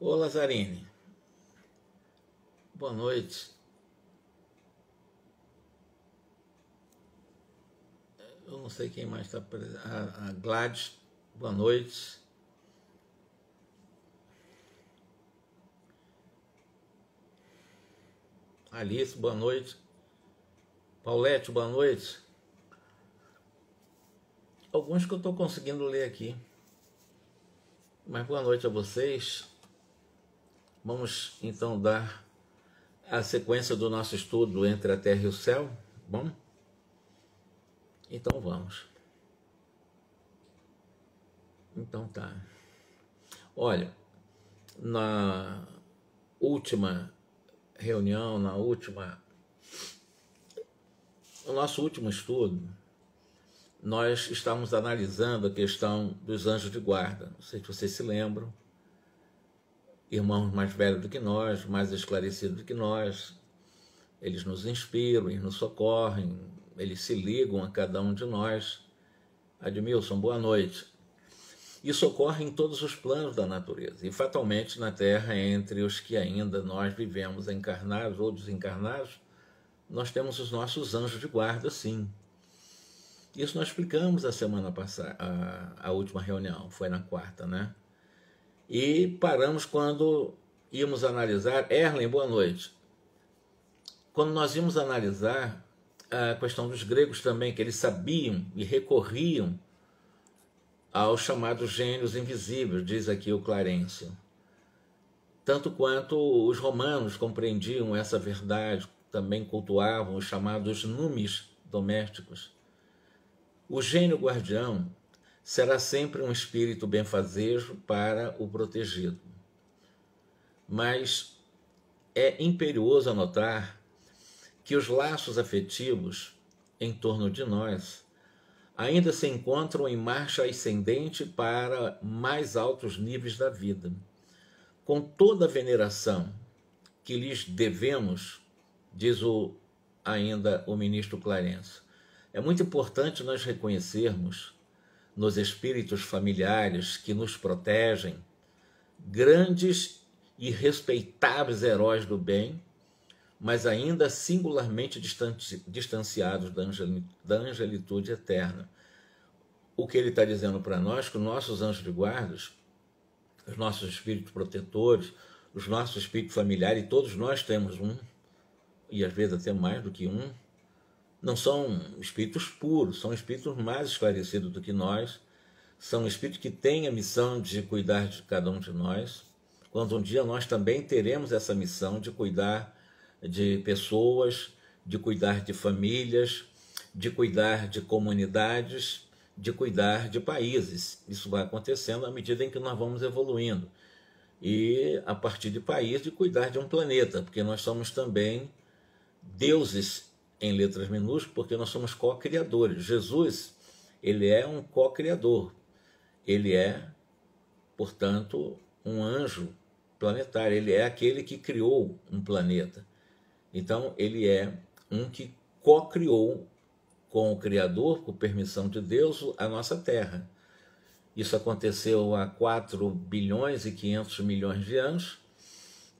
Ô Lazarine, boa noite. Eu não sei quem mais está presente. A Gladys, boa noite. Alice, boa noite. Paulette, boa noite. Alguns que eu estou conseguindo ler aqui. Mas boa noite a vocês. Vamos então dar a sequência do nosso estudo entre a terra e o céu. Bom? Então vamos. Então tá. Olha, na última reunião, na última. No nosso último estudo, nós estávamos analisando a questão dos anjos de guarda. Não sei se vocês se lembram irmãos mais velhos do que nós, mais esclarecidos do que nós. Eles nos inspiram, eles nos socorrem, eles se ligam a cada um de nós. Admilson, boa noite. Isso ocorre em todos os planos da natureza e fatalmente na Terra, entre os que ainda nós vivemos encarnados ou desencarnados, nós temos os nossos anjos de guarda, sim. Isso nós explicamos a semana passada, a, a última reunião, foi na quarta, né? E paramos quando íamos analisar. Erlen, boa noite. Quando nós íamos analisar a questão dos gregos também, que eles sabiam e recorriam aos chamados gênios invisíveis, diz aqui o Clarencio. Tanto quanto os romanos compreendiam essa verdade, também cultuavam os chamados numes domésticos. O gênio guardião será sempre um espírito benfazejo para o protegido. Mas é imperioso anotar que os laços afetivos em torno de nós ainda se encontram em marcha ascendente para mais altos níveis da vida. Com toda a veneração que lhes devemos, diz o, ainda o ministro Clarence, é muito importante nós reconhecermos nos espíritos familiares que nos protegem, grandes e respeitáveis heróis do bem, mas ainda singularmente distanciados da angelitude eterna. O que ele está dizendo para nós, que os nossos anjos de guardas, os nossos espíritos protetores, os nossos espíritos familiares, e todos nós temos um, e às vezes até mais do que um, não são espíritos puros, são espíritos mais esclarecidos do que nós, são espíritos que têm a missão de cuidar de cada um de nós, quando um dia nós também teremos essa missão de cuidar de pessoas, de cuidar de famílias, de cuidar de comunidades, de cuidar de países. Isso vai acontecendo à medida em que nós vamos evoluindo. E a partir de país, de cuidar de um planeta, porque nós somos também deuses em letras minúsculas, porque nós somos co-criadores. Jesus, ele é um co-criador. Ele é, portanto, um anjo planetário. Ele é aquele que criou um planeta. Então, ele é um que co-criou com o Criador, por permissão de Deus, a nossa Terra. Isso aconteceu há 4 bilhões e 500 milhões de anos,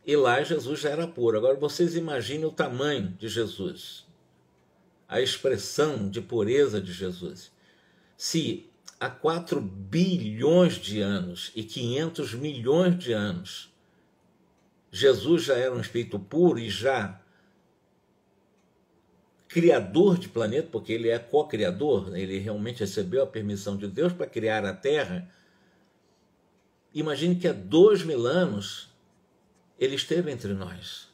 e lá Jesus já era puro. Agora vocês imaginem o tamanho de Jesus a expressão de pureza de Jesus. Se há 4 bilhões de anos e 500 milhões de anos Jesus já era um espírito puro e já criador de planeta, porque ele é co-criador, ele realmente recebeu a permissão de Deus para criar a Terra. Imagine que há dois mil anos ele esteve entre nós.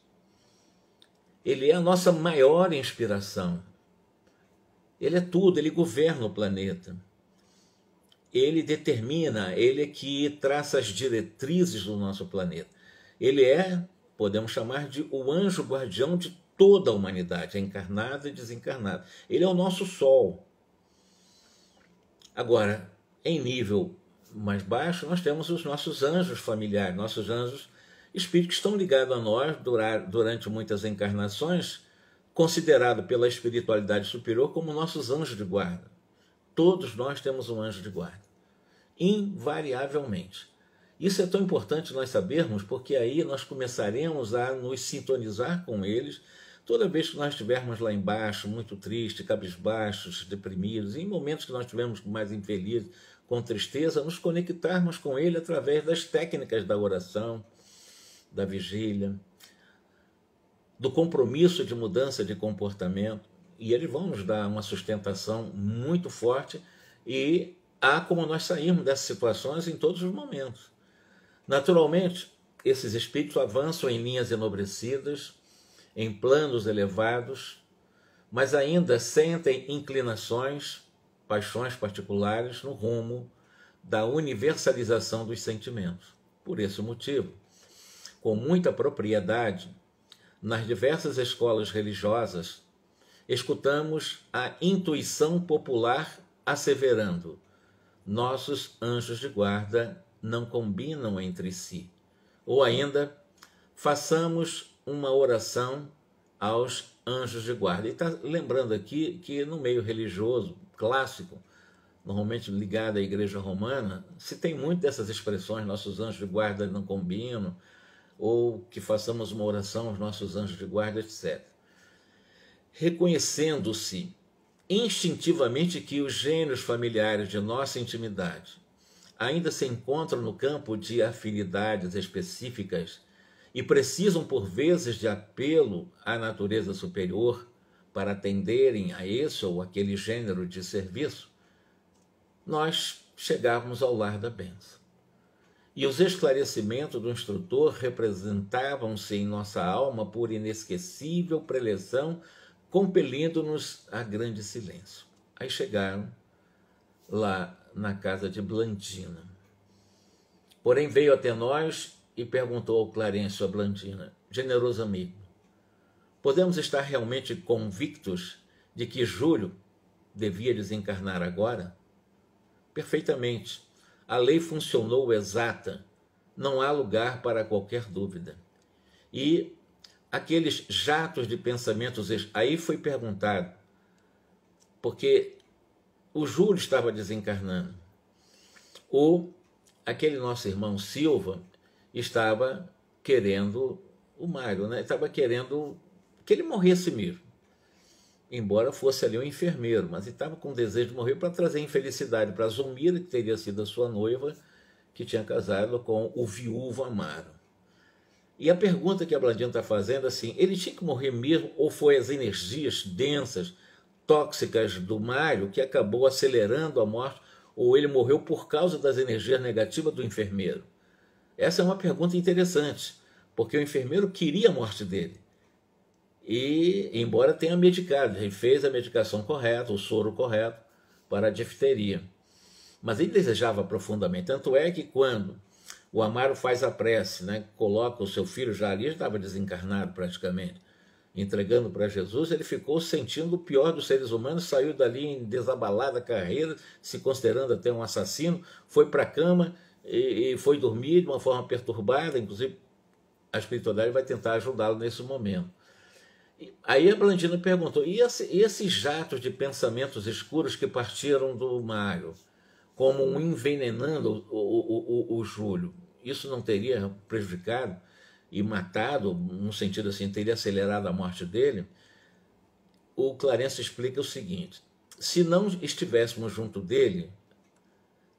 Ele é a nossa maior inspiração. Ele é tudo, ele governa o planeta. Ele determina, ele é que traça as diretrizes do nosso planeta. Ele é, podemos chamar de o anjo guardião de toda a humanidade, encarnada e desencarnada. Ele é o nosso sol. Agora, em nível mais baixo, nós temos os nossos anjos familiares, nossos anjos espíritos que estão ligados a nós durante muitas encarnações considerado pela espiritualidade superior como nossos anjos de guarda. Todos nós temos um anjo de guarda, invariavelmente. Isso é tão importante nós sabermos, porque aí nós começaremos a nos sintonizar com eles toda vez que nós estivermos lá embaixo, muito tristes, cabisbaixos, deprimidos, em momentos que nós estivermos mais infelizes, com tristeza, nos conectarmos com Ele através das técnicas da oração, da vigília, do compromisso de mudança de comportamento. E eles vão nos dar uma sustentação muito forte e há como nós sairmos dessas situações em todos os momentos. Naturalmente, esses espíritos avançam em linhas enobrecidas, em planos elevados, mas ainda sentem inclinações, paixões particulares no rumo da universalização dos sentimentos. Por esse motivo, com muita propriedade, nas diversas escolas religiosas, escutamos a intuição popular asseverando: nossos anjos de guarda não combinam entre si. Ou ainda, façamos uma oração aos anjos de guarda. E está lembrando aqui que no meio religioso clássico, normalmente ligado à igreja romana, se tem muito dessas expressões, nossos anjos de guarda não combinam, ou que façamos uma oração aos nossos anjos de guarda, etc. Reconhecendo-se instintivamente que os gênios familiares de nossa intimidade ainda se encontram no campo de afinidades específicas e precisam, por vezes, de apelo à natureza superior para atenderem a esse ou aquele gênero de serviço, nós chegávamos ao lar da benção. E os esclarecimentos do instrutor representavam-se em nossa alma por inesquecível preleção, compelindo-nos a grande silêncio. Aí chegaram lá na casa de Blandina. Porém veio até nós e perguntou ao Clarencio a Blandina, generoso amigo, podemos estar realmente convictos de que Júlio devia desencarnar agora? Perfeitamente. A lei funcionou exata. Não há lugar para qualquer dúvida. E aqueles jatos de pensamentos, aí foi perguntado, porque o Júlio estava desencarnando. Ou aquele nosso irmão Silva estava querendo o Mário, né? Estava querendo que ele morresse mesmo. Embora fosse ali um enfermeiro, mas ele estava com desejo de morrer para trazer infelicidade para Zumira, que teria sido a sua noiva, que tinha casado com o viúvo Amaro. E a pergunta que a Blandina está fazendo assim, ele tinha que morrer mesmo ou foi as energias densas, tóxicas do Mário que acabou acelerando a morte ou ele morreu por causa das energias negativas do enfermeiro? Essa é uma pergunta interessante, porque o enfermeiro queria a morte dele. E, embora tenha medicado, ele fez a medicação correta, o soro correto para a difteria. Mas ele desejava profundamente. Tanto é que quando o Amaro faz a prece, né, coloca o seu filho já ali, estava desencarnado praticamente, entregando para Jesus, ele ficou sentindo o pior dos seres humanos, saiu dali em desabalada carreira, se considerando até um assassino, foi para a cama e, e foi dormir de uma forma perturbada, inclusive a espiritualidade vai tentar ajudá-lo nesse momento. Aí a Blandina perguntou: e, esse, e, esses jatos de pensamentos escuros que partiram do Mário, como um envenenando o, o, o, o Júlio, isso não teria prejudicado e matado, no sentido assim, teria acelerado a morte dele? O Clarence explica o seguinte: se não estivéssemos junto dele,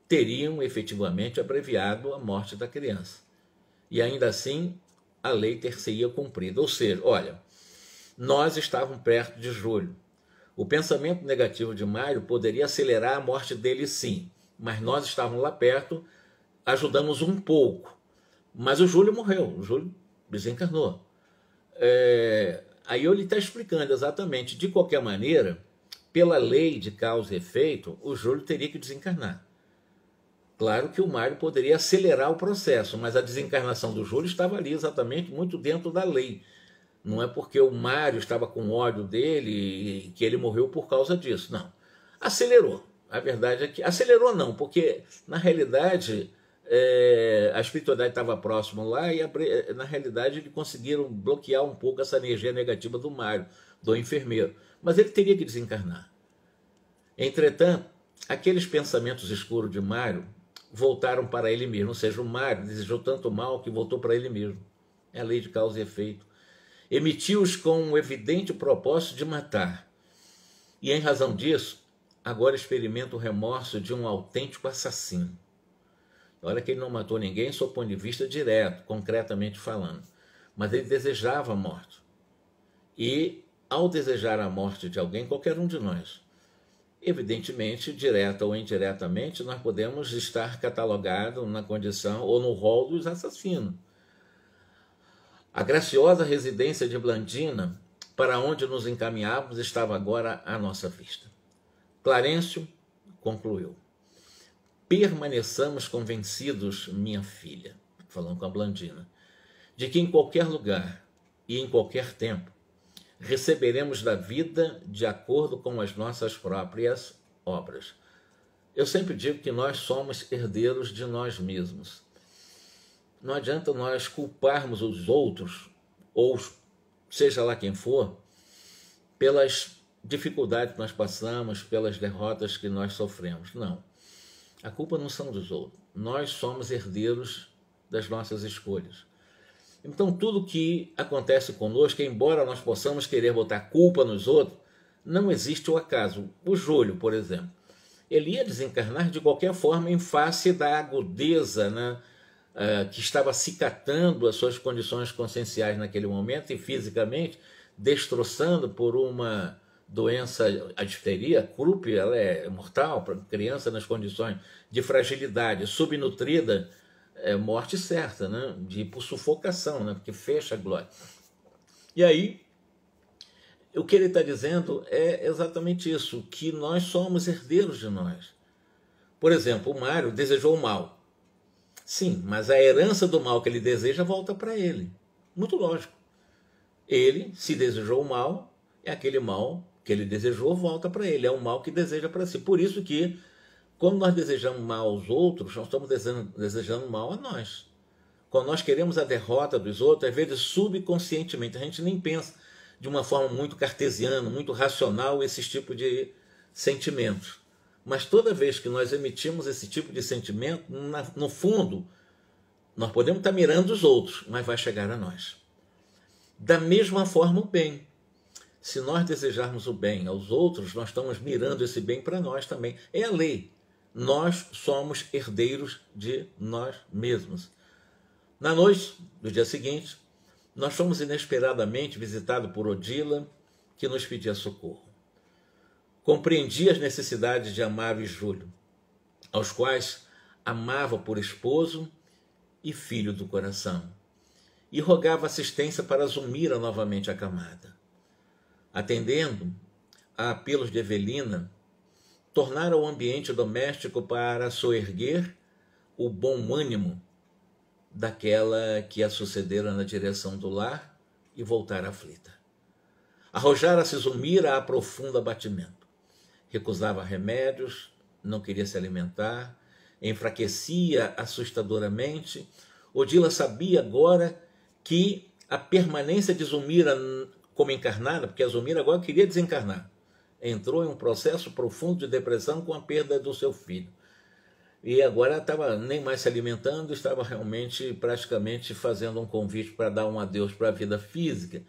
teriam efetivamente abreviado a morte da criança. E ainda assim, a lei ter-se-ia cumprida. Ou seja, olha, nós estávamos perto de Júlio. O pensamento negativo de Mário poderia acelerar a morte dele, sim, mas nós estávamos lá perto, ajudamos um pouco. Mas o Júlio morreu, o Júlio desencarnou. É, aí eu lhe está explicando exatamente, de qualquer maneira, pela lei de causa e efeito, o Júlio teria que desencarnar. Claro que o Mário poderia acelerar o processo, mas a desencarnação do Júlio estava ali exatamente muito dentro da lei. Não é porque o Mário estava com ódio dele que ele morreu por causa disso. Não. Acelerou. A verdade é que. Acelerou não, porque na realidade é, a espiritualidade estava próxima lá e na realidade eles conseguiram bloquear um pouco essa energia negativa do Mário, do enfermeiro. Mas ele teria que desencarnar. Entretanto, aqueles pensamentos escuros de Mário voltaram para ele mesmo. Ou seja, o Mário desejou tanto mal que voltou para ele mesmo. É a lei de causa e efeito. Emitiu-os com um evidente propósito de matar. E em razão disso, agora experimenta o remorso de um autêntico assassino. Olha que ele não matou ninguém sob ponto de vista direto, concretamente falando. Mas ele desejava a morte. E, ao desejar a morte de alguém, qualquer um de nós, evidentemente, direta ou indiretamente, nós podemos estar catalogados na condição ou no rol dos assassinos. A graciosa residência de Blandina, para onde nos encaminhávamos, estava agora à nossa vista. Clarencio concluiu permaneçamos convencidos, minha filha, falando com a Blandina, de que em qualquer lugar e em qualquer tempo receberemos da vida de acordo com as nossas próprias obras. Eu sempre digo que nós somos herdeiros de nós mesmos. Não adianta nós culparmos os outros, ou seja lá quem for, pelas dificuldades que nós passamos, pelas derrotas que nós sofremos. Não. A culpa não são dos outros. Nós somos herdeiros das nossas escolhas. Então, tudo que acontece conosco, embora nós possamos querer botar culpa nos outros, não existe o acaso. O Júlio, por exemplo, ele ia desencarnar de qualquer forma em face da agudeza né, uh, que estava cicatando as suas condições conscienciais naquele momento e fisicamente, destroçando por uma doença, a difteria, a croup, ela é mortal para criança nas condições de fragilidade, subnutrida, é morte certa, né? De por sufocação, né? Porque fecha a glória. E aí, o que ele está dizendo é exatamente isso, que nós somos herdeiros de nós. Por exemplo, o Mário desejou o mal. Sim, mas a herança do mal que ele deseja volta para ele. Muito lógico. Ele, se desejou o mal, é aquele mal que ele desejou volta para ele, é o mal que deseja para si. Por isso que quando nós desejamos mal aos outros, nós estamos desejando, desejando mal a nós. Quando nós queremos a derrota dos outros, às vezes subconscientemente, a gente nem pensa de uma forma muito cartesiana, muito racional esses tipos de sentimentos. Mas toda vez que nós emitimos esse tipo de sentimento, no fundo, nós podemos estar mirando os outros, mas vai chegar a nós. Da mesma forma, o bem. Se nós desejarmos o bem aos outros, nós estamos mirando esse bem para nós também. É a lei. Nós somos herdeiros de nós mesmos. Na noite do dia seguinte, nós fomos inesperadamente visitados por Odila, que nos pedia socorro. Compreendia as necessidades de Amaro e Júlio, aos quais amava por esposo e filho do coração, e rogava assistência para Zumira novamente acamada atendendo a apelos de Evelina, tornara o ambiente doméstico para soerguer o bom ânimo daquela que a sucedera na direção do lar e voltar aflita. Arrojara-se Zumira a profundo abatimento. Recusava remédios, não queria se alimentar, enfraquecia assustadoramente. Odila sabia agora que a permanência de Zumira como encarnada, porque a Zumira agora queria desencarnar. Entrou em um processo profundo de depressão com a perda do seu filho. E agora estava nem mais se alimentando, estava realmente praticamente fazendo um convite para dar um adeus para a vida física.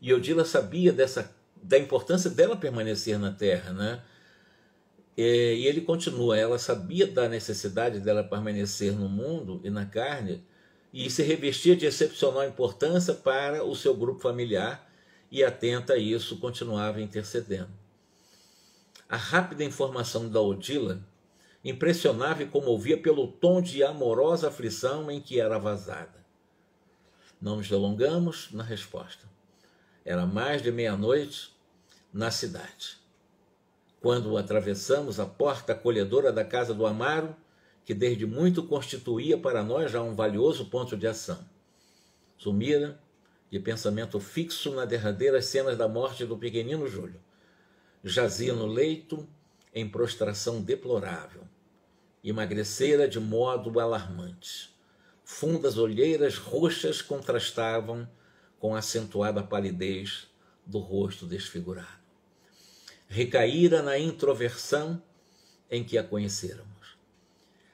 E Odila sabia dessa da importância dela permanecer na Terra, né? E, e ele continua, ela sabia da necessidade dela permanecer no mundo e na carne e se revestia de excepcional importância para o seu grupo familiar e atenta a isso, continuava intercedendo. A rápida informação da Odila impressionava e comovia pelo tom de amorosa aflição em que era vazada. Não nos delongamos na resposta. Era mais de meia-noite na cidade. Quando atravessamos a porta acolhedora da casa do Amaro, que desde muito constituía para nós já um valioso ponto de ação. Sumira, de pensamento fixo nas derradeiras cenas da morte do pequenino Júlio. Jazia no leito em prostração deplorável. Emagrecera de modo alarmante. Fundas olheiras roxas contrastavam com a acentuada palidez do rosto desfigurado. Recaíra na introversão em que a conhecêramos.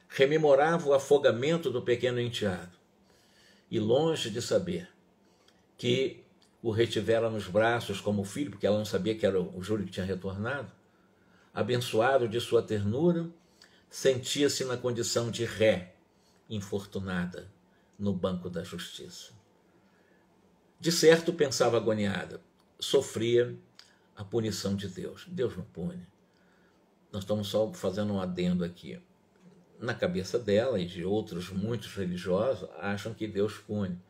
rememorava o afogamento do pequeno enteado. E longe de saber que o retivera nos braços como filho, porque ela não sabia que era o Júlio que tinha retornado, abençoado de sua ternura, sentia-se na condição de ré infortunada no banco da justiça. De certo, pensava agoniada, sofria a punição de Deus. Deus não pune. Nós estamos só fazendo um adendo aqui. Na cabeça dela e de outros muitos religiosos, acham que Deus pune.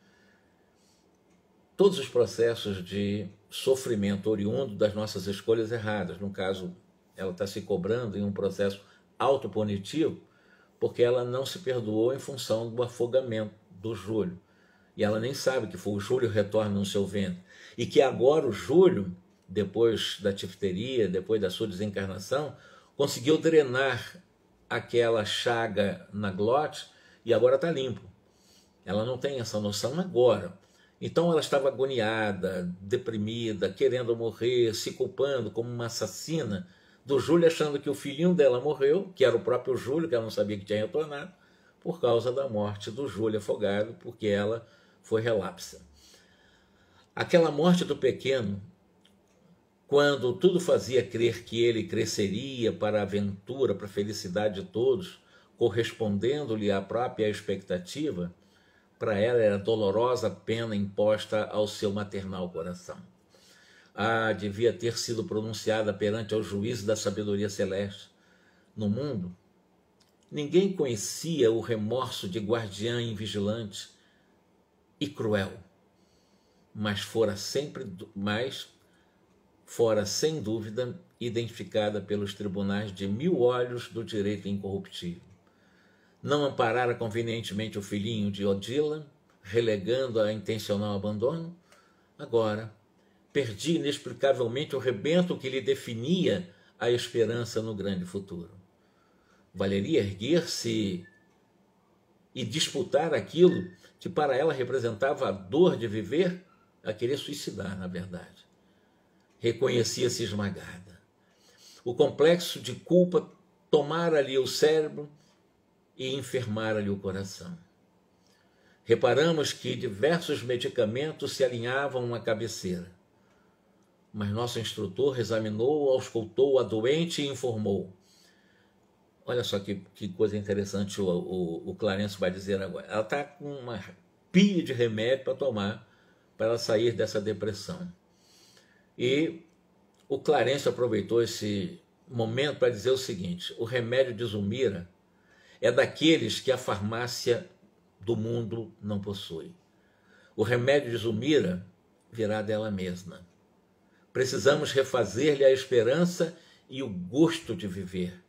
Todos os processos de sofrimento oriundo das nossas escolhas erradas, no caso, ela está se cobrando em um processo autopunitivo, porque ela não se perdoou em função do afogamento do Júlio. E ela nem sabe que foi o Júlio retorna no seu ventre. E que agora o Júlio, depois da tifteria, depois da sua desencarnação, conseguiu drenar aquela chaga na glote e agora está limpo. Ela não tem essa noção agora. Então ela estava agoniada, deprimida, querendo morrer, se culpando como uma assassina do Júlio, achando que o filhinho dela morreu, que era o próprio Júlio, que ela não sabia que tinha retornado, por causa da morte do Júlio afogado, porque ela foi relapsa. Aquela morte do pequeno, quando tudo fazia crer que ele cresceria para a aventura, para a felicidade de todos, correspondendo-lhe à própria expectativa, para ela era dolorosa pena imposta ao seu maternal coração. Ah, devia ter sido pronunciada perante o juízo da sabedoria celeste. No mundo, ninguém conhecia o remorso de guardiã invigilante e cruel, mas fora sempre mais fora sem dúvida identificada pelos tribunais de mil olhos do direito incorruptível. Não amparara convenientemente o filhinho de Odila, relegando a intencional abandono, agora perdi inexplicavelmente o rebento que lhe definia a esperança no grande futuro. Valeria erguer-se e disputar aquilo que para ela representava a dor de viver, a querer suicidar, na verdade. Reconhecia-se esmagada. O complexo de culpa tomara-lhe o cérebro e enfermara-lhe o coração. Reparamos que diversos medicamentos se alinhavam à cabeceira. Mas nosso instrutor examinou, auscultou a doente e informou: Olha só que, que coisa interessante o, o, o Clarence vai dizer agora. Ela está com uma pilha de remédio para tomar para ela sair dessa depressão. E o Clarence aproveitou esse momento para dizer o seguinte: o remédio de Zumira é daqueles que a farmácia do mundo não possui. O remédio de Zumira virá dela mesma. Precisamos refazer-lhe a esperança e o gosto de viver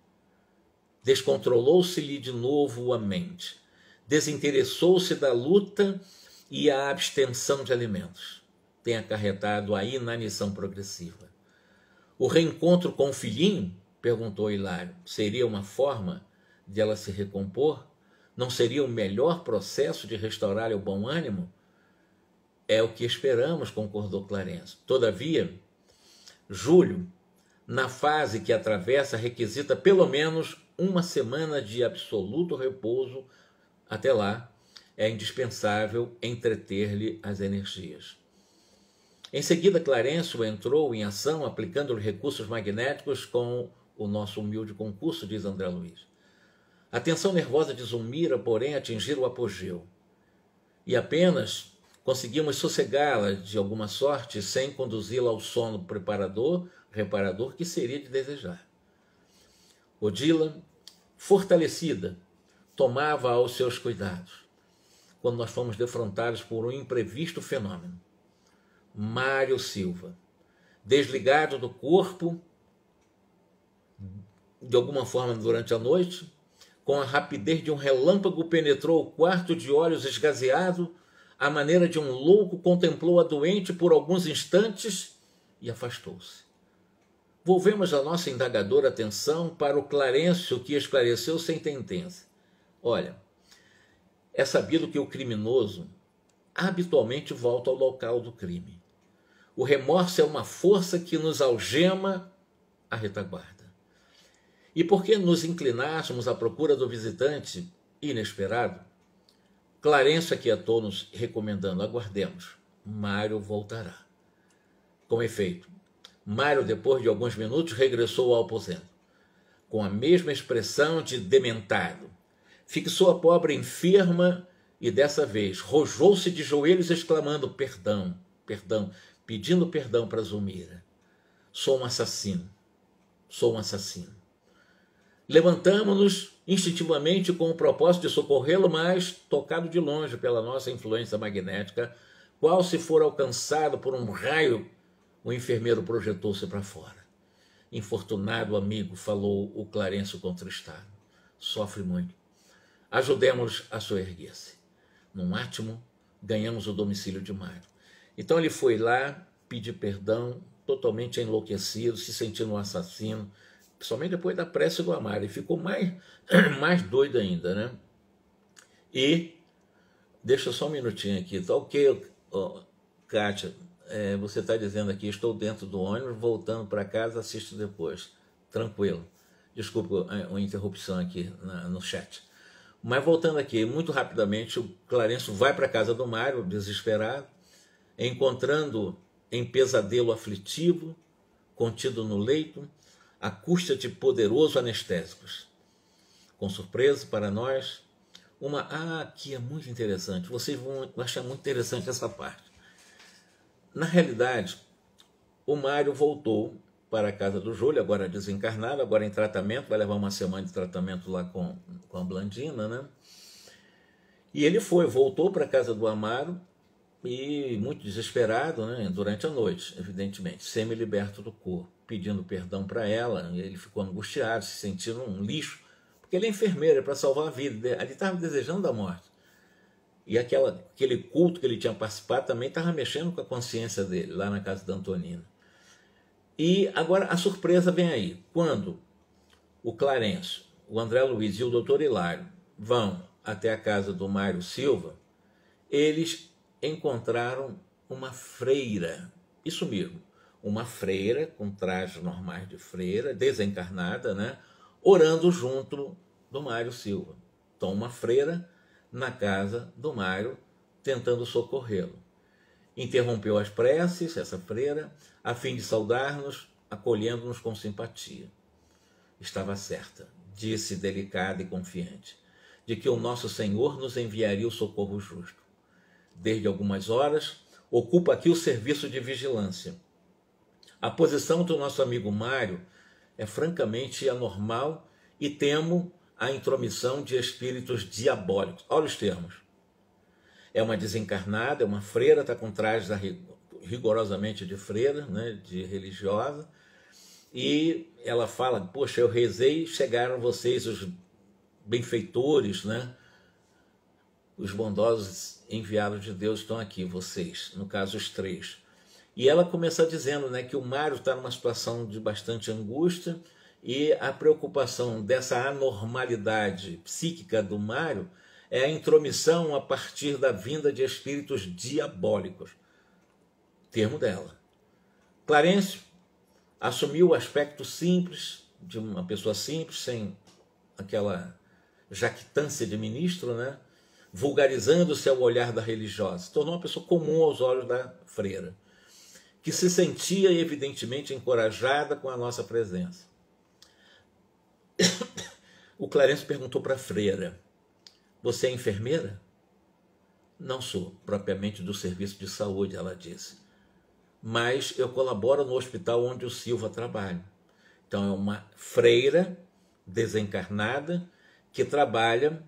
Descontrolou-se-lhe de novo a mente. Desinteressou-se da luta e a abstenção de alimentos. Tem acarretado a inanição progressiva. O reencontro com o filhinho, perguntou Hilário, seria uma forma de ela se recompor? Não seria o melhor processo de restaurar o bom ânimo? É o que esperamos, concordou Clarence. Todavia, Júlio, na fase que atravessa, requisita pelo menos uma semana de absoluto repouso até lá, é indispensável entreter-lhe as energias. Em seguida, Clarencio entrou em ação aplicando recursos magnéticos com o nosso humilde concurso, diz André Luiz. A tensão nervosa de Zumira, porém, atingiu o apogeu. E apenas conseguimos sossegá-la de alguma sorte sem conduzi-la ao sono preparador, reparador que seria de desejar. Odila, fortalecida, tomava aos seus cuidados. Quando nós fomos defrontados por um imprevisto fenômeno. Mário Silva, desligado do corpo, de alguma forma durante a noite, com a rapidez de um relâmpago penetrou o quarto de olhos esgazeado, à maneira de um louco contemplou a doente por alguns instantes e afastou-se. Volvemos a nossa indagadora atenção para o Clarencio que esclareceu sem sentença. Olha, é sabido que o criminoso habitualmente volta ao local do crime. O remorso é uma força que nos algema a retaguarda. E porque nos inclinássemos à procura do visitante inesperado, Clarencio aquietou-nos, recomendando: aguardemos, Mário voltará. Com efeito, Mário, depois de alguns minutos, regressou ao aposento, com a mesma expressão de dementado. Fixou a pobre enferma e dessa vez rojou-se de joelhos, exclamando: Perdão, perdão, pedindo perdão para Zulmira. Sou um assassino, sou um assassino. Levantamos-nos instintivamente com o propósito de socorrê-lo, mas tocado de longe pela nossa influência magnética, qual se for alcançado por um raio, o enfermeiro projetou-se para fora. Infortunado amigo, falou o Clarencio contristado. Sofre muito. Ajudemos a soerguer-se. Num átimo, ganhamos o domicílio de Mário. Então ele foi lá pedir perdão, totalmente enlouquecido, se sentindo um assassino, somente depois da prece do Amaro, e ficou mais, mais doido ainda, né? E, deixa só um minutinho aqui, tá ok, oh, Kátia, é, você está dizendo aqui, estou dentro do ônibus, voltando para casa, assisto depois. Tranquilo. Desculpa uma interrupção aqui na, no chat. Mas voltando aqui, muito rapidamente, o Clarencio vai para a casa do Mário, desesperado, encontrando em pesadelo aflitivo, contido no leito, à custa de poderosos anestésicos. Com surpresa para nós, uma. Ah, aqui é muito interessante. Vocês vão achar muito interessante essa parte. Na realidade, o Mário voltou para a casa do Júlio, agora desencarnado, agora em tratamento, vai levar uma semana de tratamento lá com, com a Blandina, né? E ele foi, voltou para a casa do Amaro e muito desesperado, né? Durante a noite, evidentemente, semi-liberto do corpo pedindo perdão para ela, ele ficou angustiado, se sentindo um lixo, porque ele é enfermeiro, é para salvar a vida. Ele estava desejando a morte. E aquela, aquele culto que ele tinha participado também estava mexendo com a consciência dele, lá na casa da Antonina. E agora a surpresa vem aí. Quando o Clarencio, o André Luiz e o doutor Hilário vão até a casa do Mário Silva, eles encontraram uma freira. Isso mesmo, uma freira com trajes normais de freira, desencarnada, né, orando junto do Mário Silva. Então, uma freira na casa do Mário, tentando socorrê-lo. Interrompeu as preces, essa freira, a fim de saudar-nos, acolhendo-nos com simpatia. Estava certa, disse delicada e confiante, de que o nosso Senhor nos enviaria o socorro justo. Desde algumas horas, ocupa aqui o serviço de vigilância a posição do nosso amigo Mário é francamente anormal e temo a intromissão de espíritos diabólicos. Olha os termos. É uma desencarnada, é uma freira, está com trajes rigorosamente de freira, né, de religiosa, e ela fala: Poxa, eu rezei, chegaram vocês, os benfeitores, né? Os bondosos enviados de Deus estão aqui, vocês, no caso, os três. E ela começa dizendo né, que o Mário está numa situação de bastante angústia e a preocupação dessa anormalidade psíquica do Mário é a intromissão a partir da vinda de espíritos diabólicos. Termo dela. Clarencio assumiu o aspecto simples de uma pessoa simples, sem aquela jactância de ministro, né? Vulgarizando-se ao olhar da religiosa. Se tornou uma pessoa comum aos olhos da freira que se sentia evidentemente encorajada com a nossa presença. O Clarence perguntou para a freira: Você é enfermeira? Não sou, propriamente do serviço de saúde, ela disse. Mas eu colaboro no hospital onde o Silva trabalha. Então é uma freira desencarnada que trabalha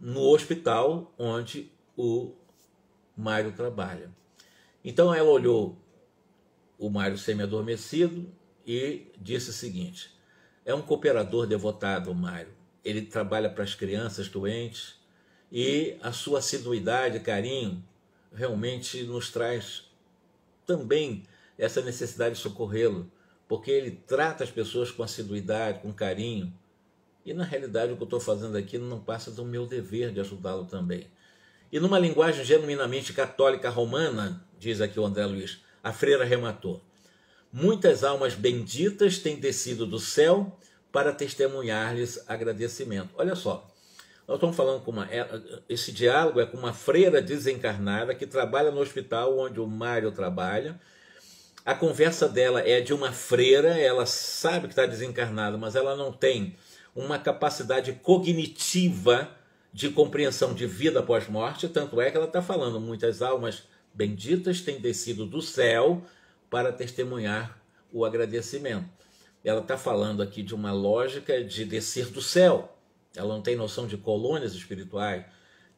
no hospital onde o Mário trabalha. Então ela olhou o Mário semi-adormecido e disse o seguinte: é um cooperador devotado, o Mário. Ele trabalha para as crianças doentes e a sua assiduidade carinho realmente nos traz também essa necessidade de socorrê-lo, porque ele trata as pessoas com assiduidade, com carinho. E na realidade o que eu estou fazendo aqui não passa do meu dever de ajudá-lo também. E numa linguagem genuinamente católica romana, diz aqui o André Luiz, a freira rematou: Muitas almas benditas têm descido do céu para testemunhar-lhes agradecimento. Olha só, nós estamos falando com uma. É, esse diálogo é com uma freira desencarnada que trabalha no hospital onde o Mário trabalha. A conversa dela é de uma freira, ela sabe que está desencarnada, mas ela não tem uma capacidade cognitiva de compreensão de vida após morte, tanto é que ela está falando, muitas almas benditas têm descido do céu para testemunhar o agradecimento. Ela está falando aqui de uma lógica de descer do céu. Ela não tem noção de colônias espirituais,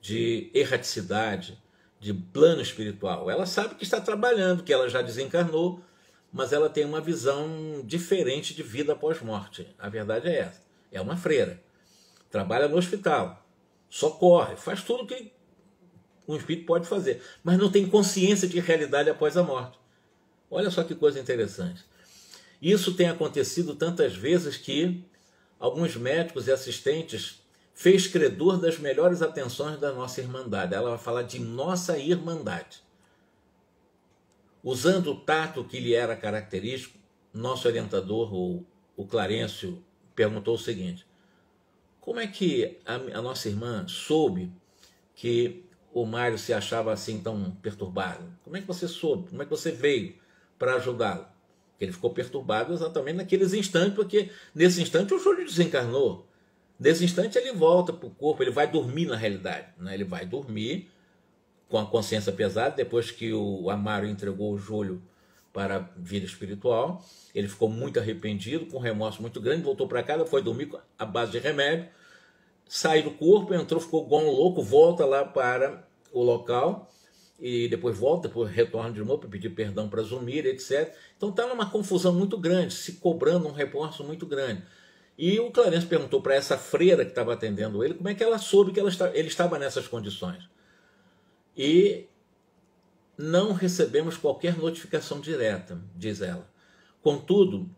de erraticidade, de plano espiritual. Ela sabe que está trabalhando, que ela já desencarnou, mas ela tem uma visão diferente de vida após morte. A verdade é essa. É uma freira. Trabalha no hospital, socorre, faz tudo que um espírito pode fazer, mas não tem consciência de realidade após a morte. Olha só que coisa interessante. Isso tem acontecido tantas vezes que alguns médicos e assistentes fez credor das melhores atenções da nossa irmandade. Ela vai falar de nossa irmandade. Usando o tato que lhe era característico, nosso orientador, o, o Clarencio, perguntou o seguinte: como é que a, a nossa irmã soube que o Mário se achava assim tão perturbado? Como é que você soube? Como é que você veio para ajudá-lo? Ele ficou perturbado exatamente naqueles instantes, porque nesse instante o Júlio desencarnou. Nesse instante ele volta para o corpo, ele vai dormir na realidade. Né? Ele vai dormir com a consciência pesada, depois que o Amaro entregou o Júlio para a vida espiritual. Ele ficou muito arrependido, com remorso muito grande, voltou para casa, foi dormir à base de remédio, sai do corpo, entrou, ficou igual um louco, volta lá para o local e depois volta, depois retorna de novo para pedir perdão para Zumir, etc. Então está numa confusão muito grande, se cobrando um remorso muito grande. E o Clarence perguntou para essa freira que estava atendendo ele como é que ela soube que ela está, ele estava nessas condições. E não recebemos qualquer notificação direta, diz ela. Contudo,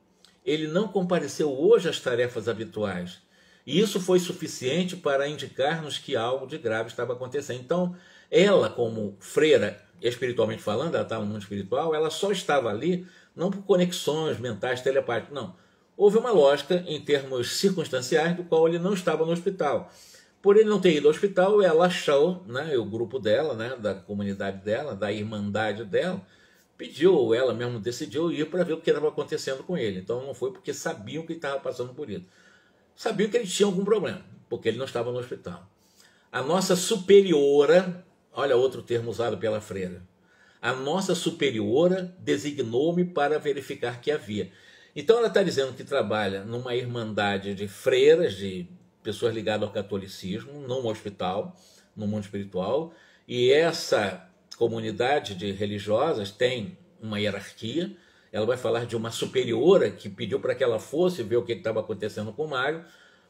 ele não compareceu hoje às tarefas habituais. E isso foi suficiente para indicar-nos que algo de grave estava acontecendo. Então, ela, como freira, espiritualmente falando, ela estava no mundo espiritual, ela só estava ali não por conexões mentais telepáticas, não. Houve uma lógica em termos circunstanciais do qual ele não estava no hospital. Por ele não ter ido ao hospital, ela achou, né, o grupo dela, né, da comunidade dela, da irmandade dela, pediu, ou ela mesmo decidiu ir para ver o que estava acontecendo com ele. Então não foi porque sabiam que ele estava passando por isso. Sabiam que ele tinha algum problema, porque ele não estava no hospital. A nossa superiora, olha outro termo usado pela freira, a nossa superiora designou-me para verificar que havia. Então ela está dizendo que trabalha numa irmandade de freiras, de pessoas ligadas ao catolicismo, num hospital, no mundo espiritual, e essa comunidade de religiosas tem uma hierarquia. Ela vai falar de uma superiora que pediu para que ela fosse ver o que estava acontecendo com o Mário,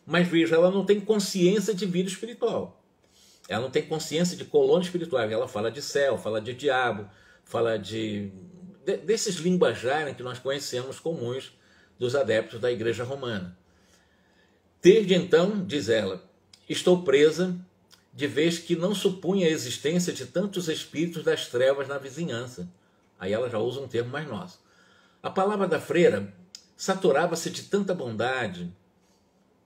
mas veja, ela não tem consciência de vida espiritual. Ela não tem consciência de colônia espiritual. Ela fala de céu, fala de diabo, fala de, de desses linguajares que nós conhecemos comuns dos adeptos da Igreja Romana. Desde então, diz ela, estou presa de vez que não supunha a existência de tantos espíritos das trevas na vizinhança. Aí ela já usa um termo mais nosso. A palavra da freira saturava-se de tanta bondade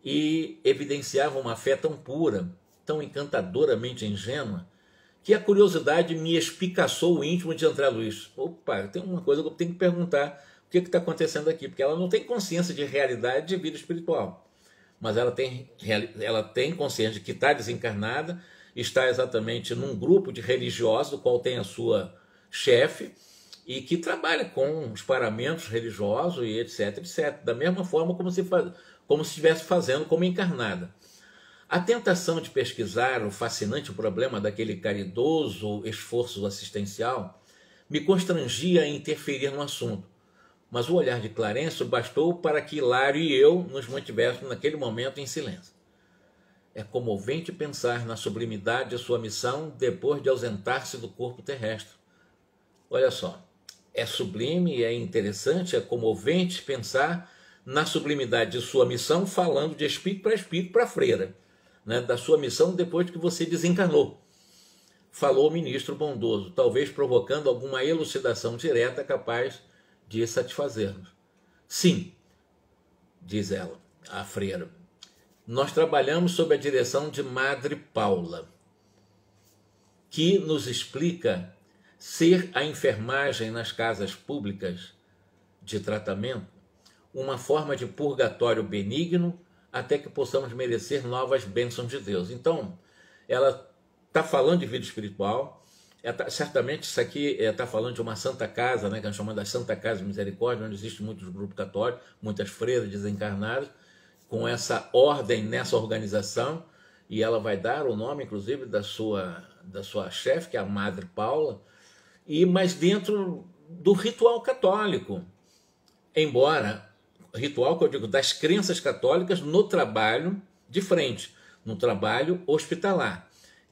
e evidenciava uma fé tão pura, tão encantadoramente ingênua, que a curiosidade me espicaçou o íntimo de André Luiz. Opa, tem uma coisa que eu tenho que perguntar o que está acontecendo aqui, porque ela não tem consciência de realidade de vida espiritual mas ela tem, ela tem consciência de que está desencarnada, está exatamente num grupo de religiosos, do qual tem a sua chefe, e que trabalha com os paramentos religiosos e etc, etc, da mesma forma como se, faz, como se estivesse fazendo como encarnada. A tentação de pesquisar o fascinante problema daquele caridoso esforço assistencial me constrangia a interferir no assunto, mas o olhar de Clarencio bastou para que Hilário e eu nos mantivéssemos naquele momento em silêncio. É comovente pensar na sublimidade de sua missão depois de ausentar-se do corpo terrestre. Olha só, é sublime, é interessante, é comovente pensar na sublimidade de sua missão, falando de espírito para espírito para freira, né, da sua missão depois que você desencarnou. Falou o ministro bondoso, talvez provocando alguma elucidação direta capaz de satisfazer-nos. Sim, diz ela, a freira. Nós trabalhamos sob a direção de Madre Paula, que nos explica ser a enfermagem nas casas públicas de tratamento uma forma de purgatório benigno até que possamos merecer novas bênçãos de Deus. Então, ela está falando de vida espiritual, tá, certamente isso aqui está é, falando de uma santa casa, né, que a gente chama da Santa Casa de Misericórdia, onde existem muitos grupos católicos, muitas freiras desencarnadas, com essa ordem nessa organização, e ela vai dar o nome, inclusive, da sua, da sua chefe, que é a Madre Paula, e mas dentro do ritual católico. Embora ritual que eu digo das crenças católicas no trabalho de frente, no trabalho hospitalar.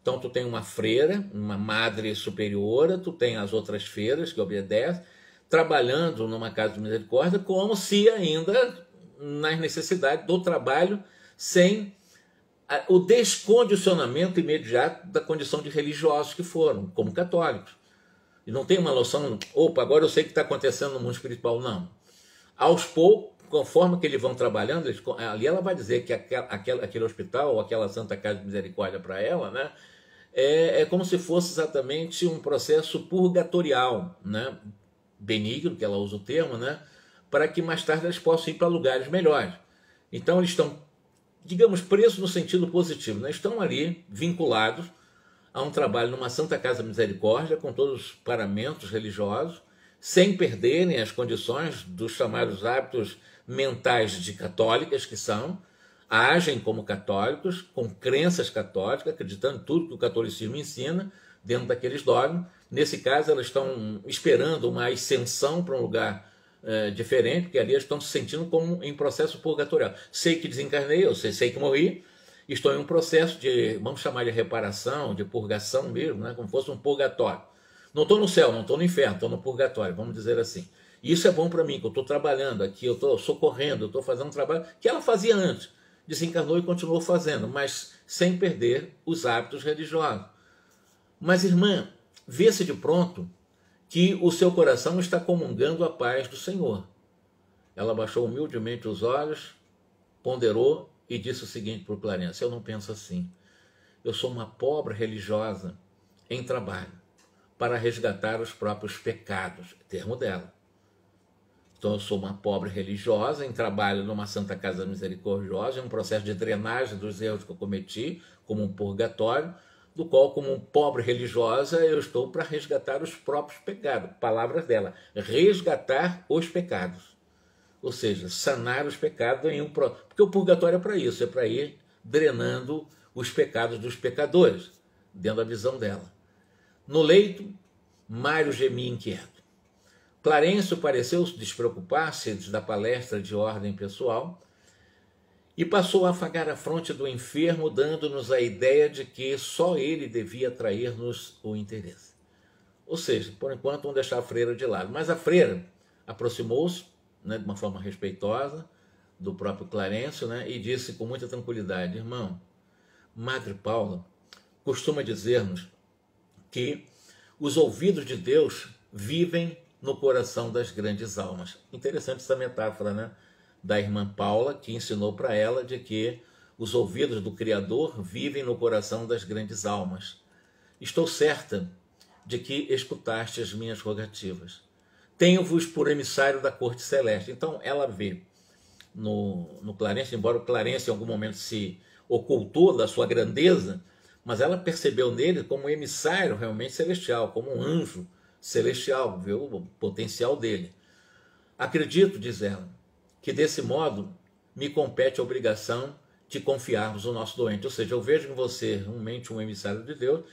Então tu tem uma freira, uma madre superiora, tu tem as outras freiras que obedecem, trabalhando numa casa de misericórdia como se ainda nas necessidades do trabalho sem o descondicionamento imediato da condição de religiosos que foram, como católicos. E não tem uma noção, opa, agora eu sei o que está acontecendo no mundo espiritual. Não. Aos poucos, conforme que eles vão trabalhando, eles, ali ela vai dizer que aquele hospital ou aquela Santa Casa de Misericórdia para ela, né, é, é como se fosse exatamente um processo purgatorial, né, benigno, que ela usa o termo, né, para que mais tarde eles possam ir para lugares melhores. Então eles estão, digamos, presos no sentido positivo, né, estão ali vinculados a um trabalho numa Santa Casa Misericórdia, com todos os paramentos religiosos, sem perderem as condições dos chamados hábitos mentais de católicas, que são, agem como católicos, com crenças católicas, acreditando tudo que o catolicismo ensina, dentro daqueles dogmas. Nesse caso, elas estão esperando uma ascensão para um lugar é, diferente, porque ali elas estão se sentindo como em processo purgatorial. Sei que desencarnei, eu sei, sei que morri, Estou em um processo de, vamos chamar de reparação, de purgação mesmo, né? como fosse um purgatório. Não estou no céu, não estou no inferno, estou no purgatório, vamos dizer assim. Isso é bom para mim, que eu estou trabalhando aqui, eu estou socorrendo, eu estou fazendo um trabalho que ela fazia antes. Desencarnou e continuou fazendo, mas sem perder os hábitos religiosos. Mas, irmã, vê-se de pronto que o seu coração está comungando a paz do Senhor. Ela baixou humildemente os olhos, ponderou e disse o seguinte para Clarence: Eu não penso assim. Eu sou uma pobre religiosa em trabalho para resgatar os próprios pecados, termo dela. Então, eu sou uma pobre religiosa em trabalho numa Santa Casa Misericordiosa, em um processo de drenagem dos erros que eu cometi, como um purgatório, do qual, como um pobre religiosa, eu estou para resgatar os próprios pecados. Palavras dela: resgatar os pecados ou seja, sanar os pecados em um porque o purgatório é para isso, é para ir drenando os pecados dos pecadores, dentro da visão dela. No leito, Mário gemia inquieto. Clarencio pareceu despreocupar-se da palestra de ordem pessoal e passou a afagar a fronte do enfermo, dando-nos a ideia de que só ele devia atrair-nos o interesse. Ou seja, por enquanto, vamos deixar a freira de lado. Mas a freira aproximou-se, né, de uma forma respeitosa, do próprio Clarencio, né, e disse com muita tranquilidade: Irmão, Madre Paula costuma dizer-nos que os ouvidos de Deus vivem no coração das grandes almas. Interessante essa metáfora, né? Da irmã Paula, que ensinou para ela de que os ouvidos do Criador vivem no coração das grandes almas. Estou certa de que escutaste as minhas rogativas tenho-vos por emissário da corte celeste. Então ela vê no, no Clarence, embora o Clarence em algum momento se ocultou da sua grandeza, mas ela percebeu nele como um emissário realmente celestial, como um anjo celestial, viu o potencial dele. Acredito, diz ela, que desse modo me compete a obrigação de confiarmos o nosso doente. Ou seja, eu vejo em você realmente um emissário de Deus,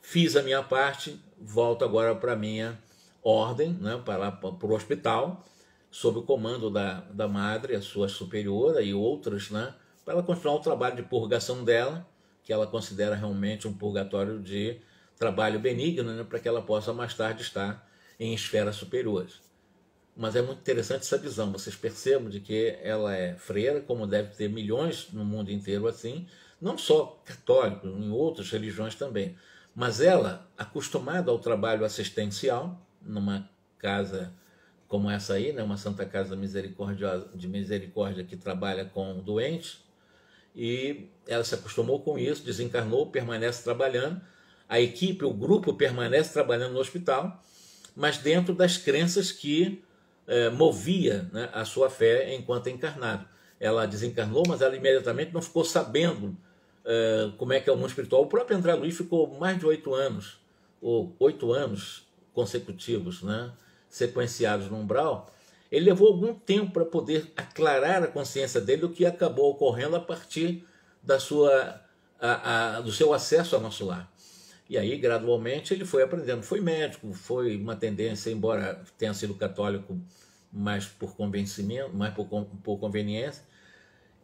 fiz a minha parte, volto agora para a minha ordem né, para, para o hospital, sob o comando da, da madre, a sua superiora e outras, né, para ela continuar o trabalho de purgação dela, que ela considera realmente um purgatório de trabalho benigno, né, para que ela possa mais tarde estar em esferas superiores. Mas é muito interessante essa visão, vocês percebam de que ela é freira, como deve ter milhões no mundo inteiro assim, não só católicos, em outras religiões também, mas ela, acostumada ao trabalho assistencial, numa casa como essa aí, né, uma Santa Casa Misericórdia, de Misericórdia que trabalha com doentes, e ela se acostumou com isso, desencarnou, permanece trabalhando, a equipe, o grupo permanece trabalhando no hospital, mas dentro das crenças que eh, movia né, a sua fé enquanto encarnado. Ela desencarnou, mas ela imediatamente não ficou sabendo eh, como é que é o mundo espiritual. O próprio André Luiz ficou mais de oito anos, ou oito anos consecutivos, né? sequenciados no umbral, ele levou algum tempo para poder aclarar a consciência dele do que acabou ocorrendo a partir da sua, a, a, do seu acesso ao nosso lar. E aí, gradualmente, ele foi aprendendo. Foi médico, foi uma tendência, embora tenha sido católico mais por convencimento, mais por, por conveniência,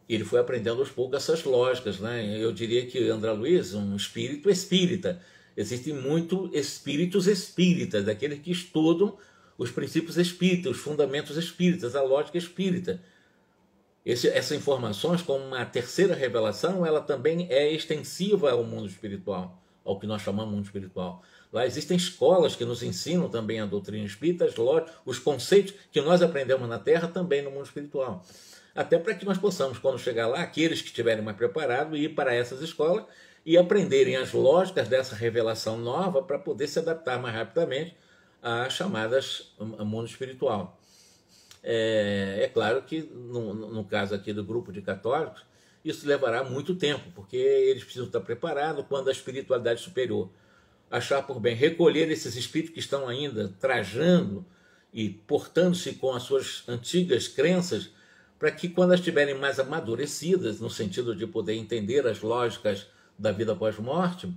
ele foi aprendendo aos poucos essas lógicas. Né? Eu diria que André Luiz, um espírito espírita. Existem muitos espíritos espíritas, daqueles que estudam os princípios espíritas, os fundamentos espíritas, a lógica espírita. Esse, essas informações, como uma terceira revelação, ela também é extensiva ao mundo espiritual, ao que nós chamamos mundo espiritual. Lá existem escolas que nos ensinam também a doutrina espírita, os conceitos que nós aprendemos na Terra também no mundo espiritual. Até para que nós possamos, quando chegar lá, aqueles que estiverem mais preparados, ir para essas escolas e aprenderem as lógicas dessa revelação nova para poder se adaptar mais rapidamente a chamadas mundo espiritual. É, é claro que, no, no, caso aqui do grupo de católicos, isso levará muito tempo, porque eles precisam estar preparados quando a espiritualidade superior achar por bem recolher esses espíritos que estão ainda trajando e portando-se com as suas antigas crenças, para que quando elas estiverem mais amadurecidas, no sentido de poder entender as lógicas da vida após-morte,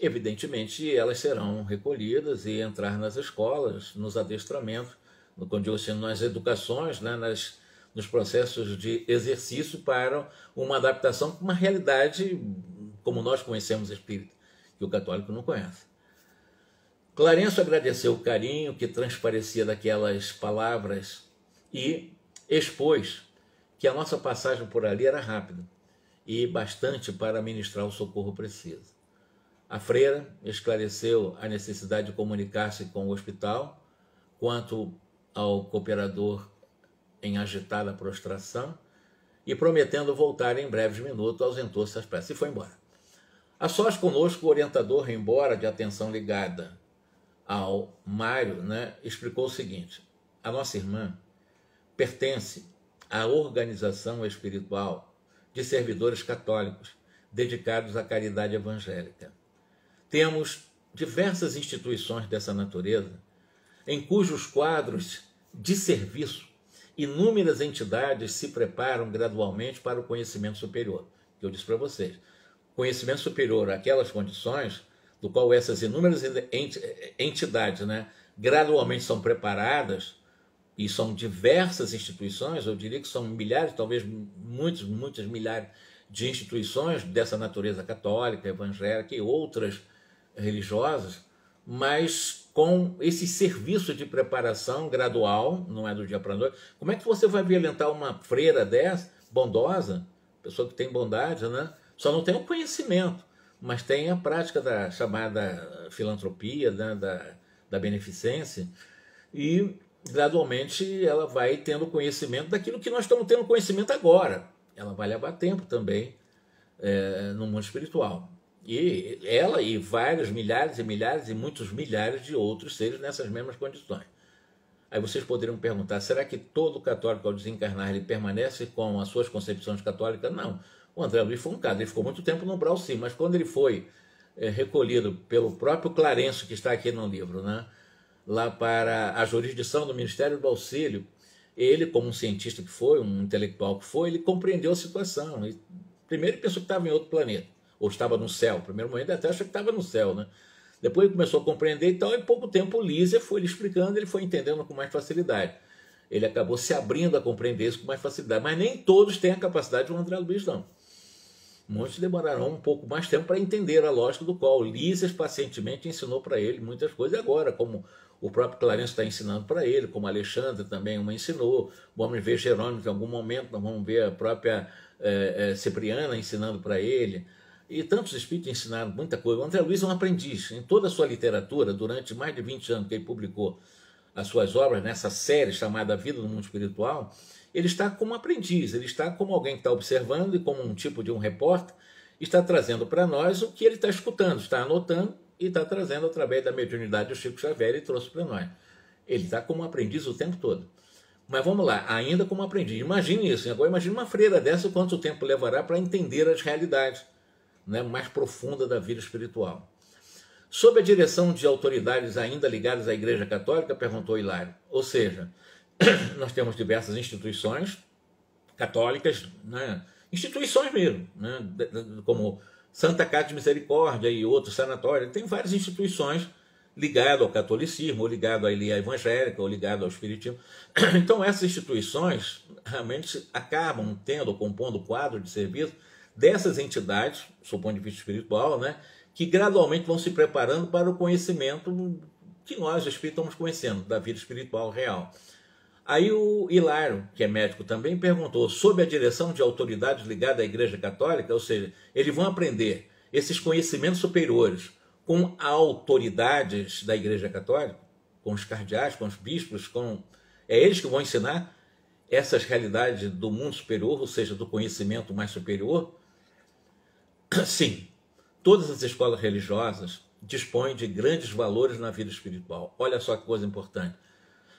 evidentemente elas serão recolhidas e entrar nas escolas, nos adestramentos, no, quando digo assim, nas educações, né, nas, nos processos de exercício para uma adaptação com uma realidade como nós conhecemos espírita, que o católico não conhece. Clarenço agradeceu o carinho que transparecia daquelas palavras e expôs que a nossa passagem por ali era rápida e bastante para ministrar o socorro preciso. A freira esclareceu a necessidade de comunicar-se com o hospital quanto ao cooperador em agitada prostração e, prometendo voltar em breves minutos, ausentou-se às pressas e foi embora. A sós conosco, o orientador, embora de atenção ligada ao Mário, né, explicou o seguinte: a nossa irmã pertence à organização espiritual de servidores católicos dedicados à caridade evangélica. Temos diversas instituições dessa natureza, em cujos quadros de serviço inúmeras entidades se preparam gradualmente para o conhecimento superior. Que eu disse para vocês. Conhecimento superior, aquelas condições do qual essas inúmeras entidades né, gradualmente são preparadas, e são diversas instituições, eu diria que são milhares, talvez muitos, muitas milhares de instituições dessa natureza católica, evangélica e outras religiosas, mas com esse serviço de preparação gradual, não é do dia para a noite. Como é que você vai violentar uma freira dessa, bondosa, pessoa que tem bondade, né? Só não tem o conhecimento, mas tem a prática da chamada filantropia, né? da, da beneficência, e gradualmente ela vai tendo conhecimento daquilo que nós estamos tendo conhecimento agora. Ela vai levar tempo também é, no mundo espiritual. E ela e vários milhares e milhares e muitos milhares de outros seres nessas mesmas condições. Aí vocês poderiam perguntar: será que todo católico, ao desencarnar, ele permanece com as suas concepções católicas? Não. O André Luiz foi um caso, ele ficou muito tempo no Brau, sim, mas quando ele foi é, recolhido pelo próprio Clarenço, que está aqui no livro, né, lá para a jurisdição do Ministério do Auxílio, ele, como um cientista que foi, um intelectual que foi, ele compreendeu a situação. primeiro ele pensou que estava em outro planeta ou estava no céu. No primeiro momento até achou que estava no céu, né? Depois ele começou a compreender e tal, em pouco tempo o Lísia foi lhe explicando, ele foi entendendo com mais facilidade. Ele acabou se abrindo a compreender isso com mais facilidade. Mas nem todos têm a capacidade de um André Luiz, não. Muitos demorarão um pouco mais tempo para entender a lógica do qual Lísias pacientemente ensinou para ele muitas coisas. E agora, como o próprio Clarence está ensinando para ele, como Alexandre também uma ensinou, vamos ver Jerônimo em algum momento, vamos ver a própria é, é, Cipriana ensinando para ele. E tantos espíritos ensinaram muita coisa. O André Luiz é um aprendiz. Em toda a sua literatura, durante mais de 20 anos que ele publicou as suas obras nessa série chamada Vida no Mundo Espiritual, ele está como aprendiz, ele está como alguém que está observando e como um tipo de um repórter, está trazendo para nós o que ele está escutando, está anotando e está trazendo através da mediunidade do Chico Xavier e trouxe para nós. Ele está como aprendiz o tempo todo. Mas vamos lá, ainda como aprendiz. Imagine isso. Agora imagine uma freira dessa, quanto tempo levará para entender as realidades né, mais profundas da vida espiritual. Sob a direção de autoridades ainda ligadas à Igreja Católica, perguntou Hilário. Ou seja, nós temos diversas instituições católicas, né, instituições mesmo, né, como Santa Casa de Misericórdia e outros sanatórios, tem várias instituições ligadas ao catolicismo, ou ligado à ilha evangélica, ou ligado ao espiritismo. Então essas instituições realmente acabam tendo, compondo o quadro de serviço dessas entidades, do ponto de vista espiritual, né, que gradualmente vão se preparando para o conhecimento que nós, espíritos, estamos conhecendo, da vida espiritual real. Aí o Hilário, que é médico também, perguntou sob a direção de autoridades ligadas à Igreja Católica, ou seja, eles vão aprender esses conhecimentos superiores com autoridades da Igreja Católica, com os cardeais, com os bispos, com é eles que vão ensinar essas realidades do mundo superior, ou seja, do conhecimento mais superior? Sim, todas as escolas religiosas dispõem de grandes valores na vida espiritual. Olha só que coisa importante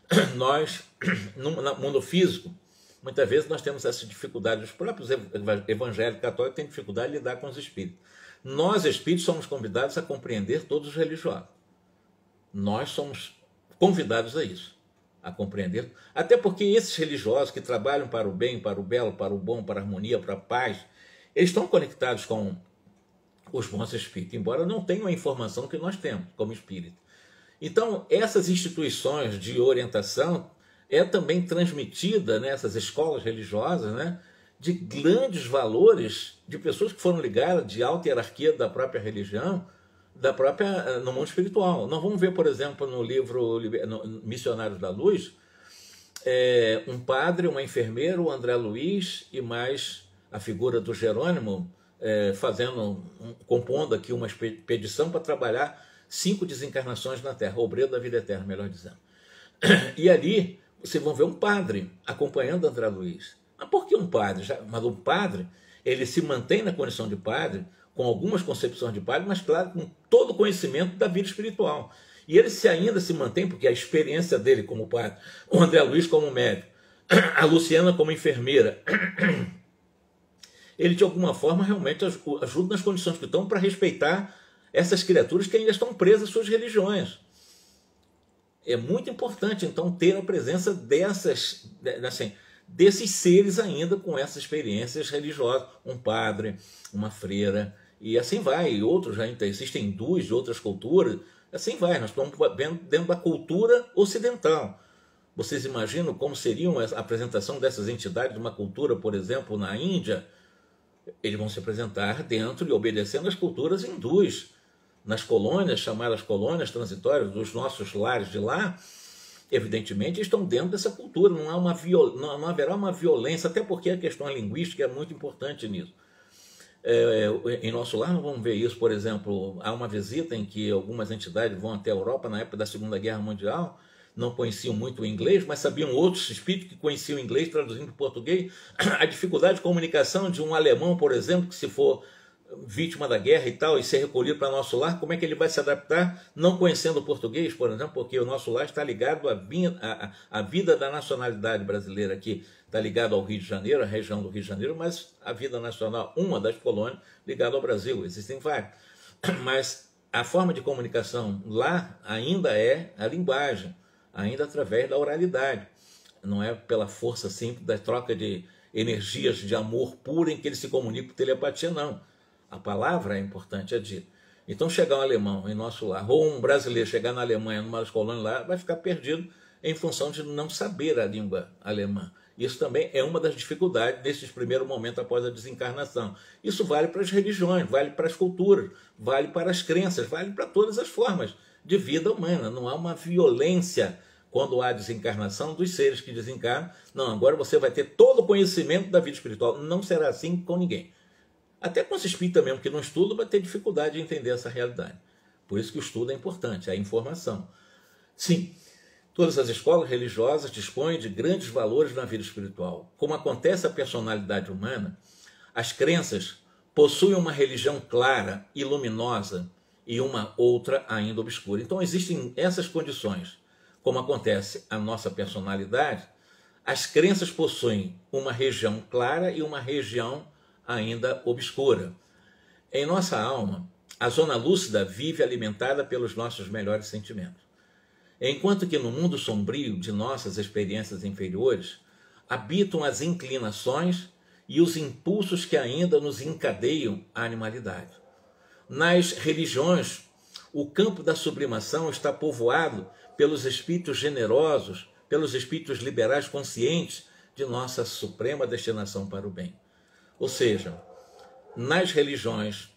nós, no mundo físico, muitas vezes nós temos essa dificuldade, os próprios evangélicos católicos têm dificuldade de lidar com os espíritos. Nós, espíritos, somos convidados a compreender todos os religiosos. Nós somos convidados a isso, a compreender. Até porque esses religiosos que trabalham para o bem, para o belo, para o bom, para a harmonia, para a paz, eles estão conectados com os bons espíritos, embora não tenham a informação que nós temos como espírito. Então, essas instituições de orientação é também transmitida nessas né, escolas religiosas, né, de grandes valores de pessoas que foram ligadas de alta hierarquia da própria religião, da própria eh, no mundo espiritual. Nós vamos ver, por exemplo, no livro Missionários da Luz, é, um padre, uma enfermeira, o André Luiz e mais a figura do Jerônimo é, fazendo, um, compondo aqui uma expedição para trabalhar cinco desencarnações na Terra, obreiro da vida eterna, melhor dizendo. E ali vocês vão ver um padre acompanhando André Luiz. Mas por que um padre? Mas um padre, ele se mantém na condição de padre, com algumas concepções de padre, mas claro, com todo o conhecimento da vida espiritual. E ele se ainda se mantém, porque a experiência dele como padre, o André Luiz como médico, a Luciana como enfermeira, ele de alguma forma realmente ajuda nas condições que estão para respeitar essas criaturas que ainda estão presas às suas religiões. É muito importante, então, ter a presença dessas, assim, desses seres ainda com essas experiências religiosas. Um padre, uma freira, e assim vai. E outros ainda existem hindus de outras culturas. Assim vai. Nós estamos dentro da cultura ocidental. Vocês imaginam como seria a apresentação dessas entidades de uma cultura, por exemplo, na Índia? Eles vão se apresentar dentro e obedecendo às culturas hindus. Nas colônias, chamadas colônias transitórias, dos nossos lares de lá, evidentemente estão dentro dessa cultura, não, há uma viol... não, não haverá uma violência, até porque a questão linguística é muito importante nisso. É, em nosso lar, não vamos ver isso, por exemplo, há uma visita em que algumas entidades vão até a Europa na época da Segunda Guerra Mundial, não conheciam muito o inglês, mas sabiam outros espíritos que conheciam o inglês traduzindo para português. A dificuldade de comunicação de um alemão, por exemplo, que se for vítima da guerra e tal, e ser recolhido para nosso lar, como é que ele vai se adaptar não conhecendo o português, por exemplo, porque o nosso lar está ligado à, à, à vida da nacionalidade brasileira aqui, está ligado ao Rio de Janeiro, a região do Rio de Janeiro, mas a vida nacional, uma das colônias, ligada ao Brasil, existem várias. Mas a forma de comunicação lá ainda é a linguagem, ainda através da oralidade, não é pela força simples da troca de energias de amor puro em que ele se comunica por telepatia, não a palavra é importante, é dita. Então, chegar um alemão em nosso lar, ou um brasileiro chegar na Alemanha, numa das colônias lá, vai ficar perdido em função de não saber a língua alemã. Isso também é uma das dificuldades nesses primeiros momentos após a desencarnação. Isso vale para as religiões, vale para as culturas, vale para as crenças, vale para todas as formas de vida humana. Não há uma violência quando há desencarnação dos seres que desencarnam. Não, agora você vai ter todo o conhecimento da vida espiritual. Não será assim com ninguém. Até com os espíritas mesmo que não estudam vai ter dificuldade de entender essa realidade. Por isso que o estudo é importante, a informação. Sim, Todas as escolas religiosas dispõem de grandes valores na vida espiritual. Como acontece a personalidade humana, as crenças possuem uma religião clara e luminosa e uma outra ainda obscura. Então existem essas condições. Como acontece a nossa personalidade, as crenças possuem uma região clara e uma região ainda obscura. Em nossa alma, a zona lúcida vive alimentada pelos nossos melhores sentimentos. Enquanto que no mundo sombrio de nossas experiências inferiores habitam as inclinações e os impulsos que ainda nos encadeiam à animalidade. Nas religiões, o campo da sublimação está povoado pelos espíritos generosos, pelos espíritos liberais conscientes de nossa suprema destinação para o bem. Ou seja, nas religiões,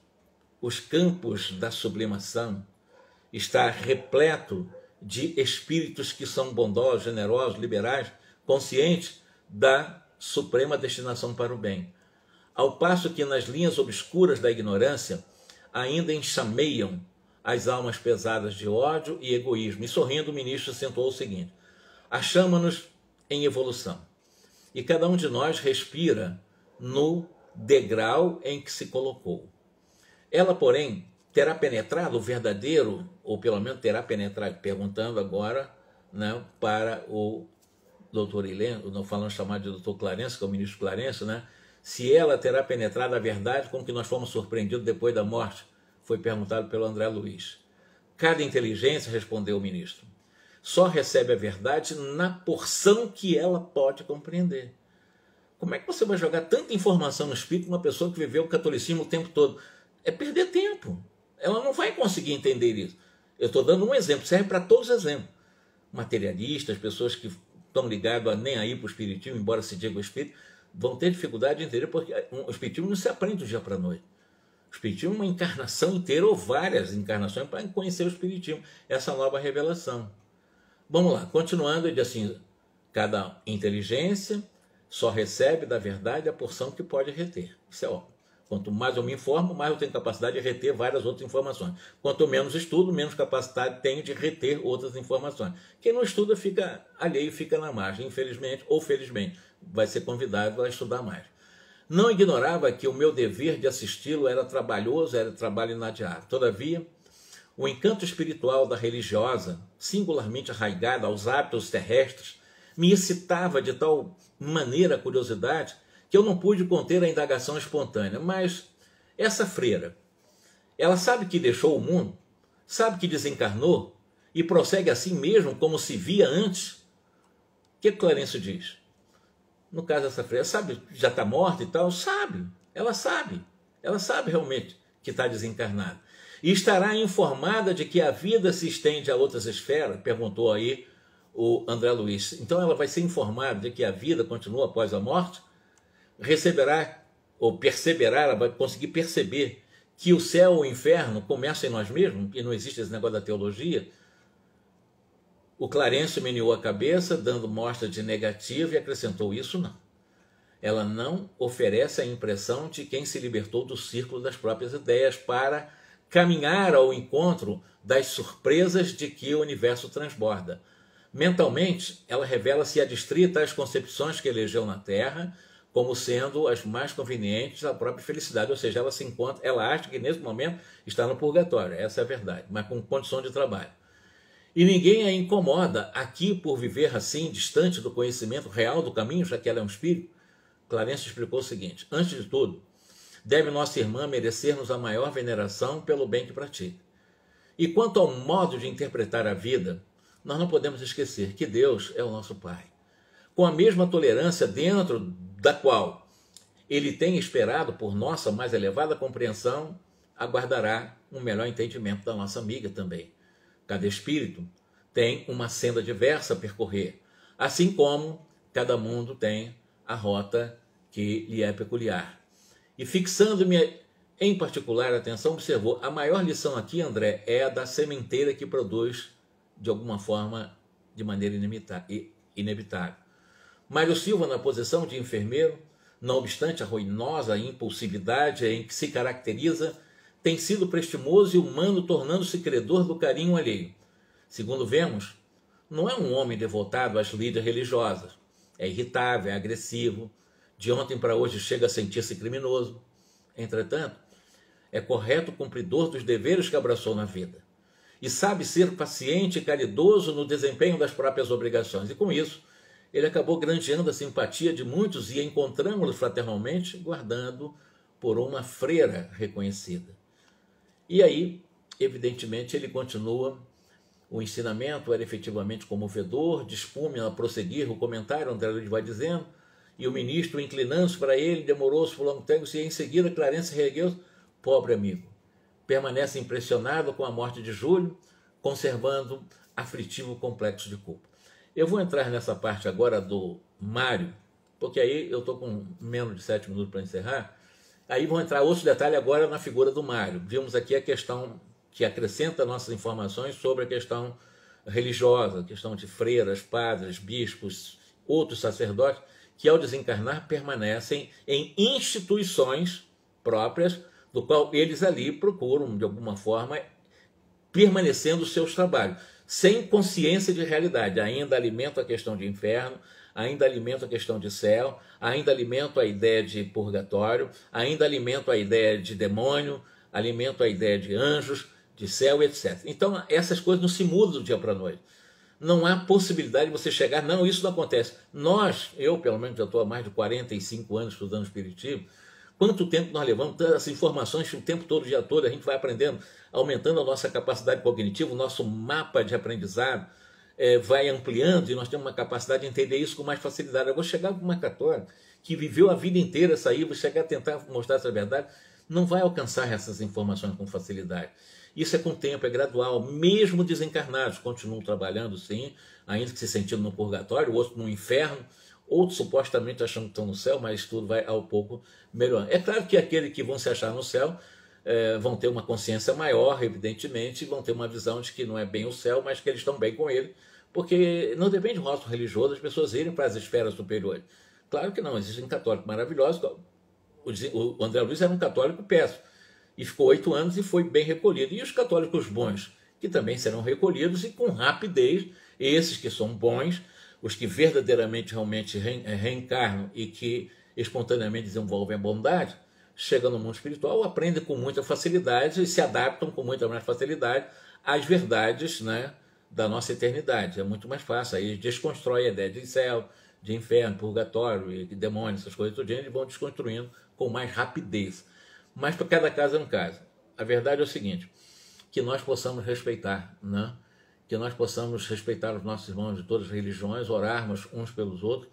os campos da sublimação está repleto de espíritos que são bondosos, generosos, liberais, conscientes da suprema destinação para o bem. Ao passo que nas linhas obscuras da ignorância ainda enxameiam as almas pesadas de ódio e egoísmo. E sorrindo, o ministro acentuou o seguinte: achamos-nos em evolução. E cada um de nós respira no degrau em que se colocou. Ela, porém, terá penetrado o verdadeiro, ou pelo menos terá penetrado, perguntando agora né, para o doutor Ilene, não falando chamado de doutor Clarence, que é o ministro Clarence, né, se ela terá penetrado a verdade com que nós fomos surpreendidos depois da morte, foi perguntado pelo André Luiz. Cada inteligência, respondeu o ministro, só recebe a verdade na porção que ela pode compreender. Como é que você vai jogar tanta informação no espírito uma pessoa que viveu o catolicismo o tempo todo? É perder tempo. Ela não vai conseguir entender isso. Eu estou dando um exemplo, serve para todos os exemplos. Materialistas, pessoas que estão ligados a nem aí para o espiritismo, embora se diga o espírito, vão ter dificuldade de entender, porque o espiritismo não se aprende do dia para a noite. O espiritismo é uma encarnação inteira ou várias encarnações para conhecer o espiritismo, essa nova revelação. Vamos lá, continuando, ele diz assim: cada inteligência só recebe da verdade a porção que pode reter. Isso é óbvio. Quanto mais eu me informo, mais eu tenho capacidade de reter várias outras informações. Quanto menos estudo, menos capacidade tenho de reter outras informações. Quem não estuda fica alheio, fica na margem, infelizmente ou felizmente, vai ser convidado a estudar mais. Não ignorava que o meu dever de assisti-lo era trabalhoso, era trabalho inadiável. Todavia, o encanto espiritual da religiosa, singularmente arraigada aos hábitos terrestres, me excitava de tal maneira a curiosidade que eu não pude conter a indagação espontânea. Mas essa freira, ela sabe que deixou o mundo, sabe que desencarnou e prossegue assim mesmo como se via antes? O que Clarencio diz? No caso dessa freira, sabe já está morta e tal? Sabe, ela sabe, ela sabe realmente que está desencarnada. E estará informada de que a vida se estende a outras esferas? Perguntou aí o André Luiz. Então ela vai ser informada de que a vida continua após a morte? receberá ou perceberá, ela vai conseguir perceber que o céu ou o inferno começa em nós mesmos, e não existe esse negócio da teologia. O Clarencio meneou a cabeça, dando mostra de negativo, e acrescentou: Isso não. Ela não oferece a impressão de quem se libertou do círculo das próprias ideias para caminhar ao encontro das surpresas de que o universo transborda. Mentalmente, ela revela-se adstrita às concepções que elegeu na Terra, como sendo as mais convenientes à própria felicidade, ou seja, ela se encontra, ela acha que nesse momento está no purgatório, essa é a verdade, mas com condição de trabalho. E ninguém a incomoda aqui por viver assim, distante do conhecimento real do caminho, já que ela é um espírito. Clarence explicou o seguinte: antes de tudo, deve nossa irmã merecer-nos a maior veneração pelo bem que pratica. E quanto ao modo de interpretar a vida, nós não podemos esquecer que Deus é o nosso Pai. Com a mesma tolerância dentro da qual ele tem esperado por nossa mais elevada compreensão, aguardará um melhor entendimento da nossa amiga também. Cada espírito tem uma senda diversa a percorrer, assim como cada mundo tem a rota que lhe é peculiar. E fixando-me em particular a atenção, observou: a maior lição aqui, André, é a da sementeira que produz de alguma forma de maneira inevitável. Mário Silva, na posição de enfermeiro, não obstante a ruinosa impulsividade em que se caracteriza, tem sido prestimoso e humano, tornando-se credor do carinho alheio. Segundo vemos, não é um homem devotado às líderes religiosas. É irritável, é agressivo, de ontem para hoje chega a sentir-se criminoso. Entretanto, é correto cumpridor dos deveres que abraçou na vida e sabe ser paciente e caridoso no desempenho das próprias obrigações. E com isso, ele acabou granjeando a simpatia de muitos e encontramos-lo fraternalmente, guardando por uma freira reconhecida. E aí, evidentemente, ele continua. O ensinamento era efetivamente comovedor, dispunha a prosseguir o comentário, André Luiz vai dizendo, e o ministro, inclinando-se para ele, demorou-se por longo tempo, e em seguida Clarence reergueu pobre amigo. Permanece impressionado com a morte de Júlio, conservando aflitivo complexo de culpa. Eu vou entrar nessa parte agora do Mário, porque aí eu estou com menos de sete minutos para encerrar. Aí vão entrar outros detalhes agora na figura do Mário. Vimos aqui a questão que acrescenta nossas informações sobre a questão religiosa, a questão de freiras, padres, bispos, outros sacerdotes, que ao desencarnar permanecem em instituições próprias, do qual eles ali procuram, de alguma forma, permanecendo seus trabalhos, sem consciência de realidade. Ainda alimenta a questão de inferno, ainda alimenta a questão de céu, ainda alimenta a ideia de purgatório, ainda alimenta a ideia de demônio, alimenta a ideia de anjos, de céu, etc. Então, essas coisas não se mudam do dia para a noite. Não há possibilidade de você chegar, não, isso não acontece. Nós, eu pelo menos já estou há mais de 45 anos estudando Espiritismo, quanto tempo nós levamos, as informações o tempo todo, o dia todo, a gente vai aprendendo, aumentando a nossa capacidade cognitiva, o nosso mapa de aprendizado é, vai ampliando e nós temos uma capacidade de entender isso com mais facilidade. Eu vou chegar com uma católica que viveu a vida inteira essa aí, vou chegar a tentar mostrar essa verdade, não vai alcançar essas informações com facilidade. Isso é com o tempo, é gradual. Mesmo desencarnados continuam trabalhando, sim, ainda que se sentindo no purgatório, outros no inferno, outros supostamente achando que estão no céu, mas tudo vai ao pouco melhorando. É claro que aqueles que vão se achar no céu é, vão ter uma consciência maior, evidentemente, vão ter uma visão de que não é bem o céu, mas que eles estão bem com ele, porque não depende do rosto religioso as pessoas irem para as esferas superiores. Claro que não, existem católicos maravilhosos. O André Luiz era um católico péssimo e ficou oito anos e foi bem recolhido. E os católicos bons, que também serão recolhidos e com rapidez, esses que são bons, os que verdadeiramente realmente eh, reencarnam e que espontaneamente desenvolvem a bondade, chegam no mundo espiritual, aprendem com muita facilidade e se adaptam com muita mais facilidade às verdades né, da nossa eternidade. É muito mais fácil. Aí desconstrói a ideia de céu, de inferno, purgatório, e demônio, essas coisas do gênero, e vão desconstruindo com mais rapidez. Mas para cada caso é um caso. A verdade é o seguinte: que nós possamos respeitar, né? que nós possamos respeitar os nossos irmãos de todas as religiões, orarmos uns pelos outros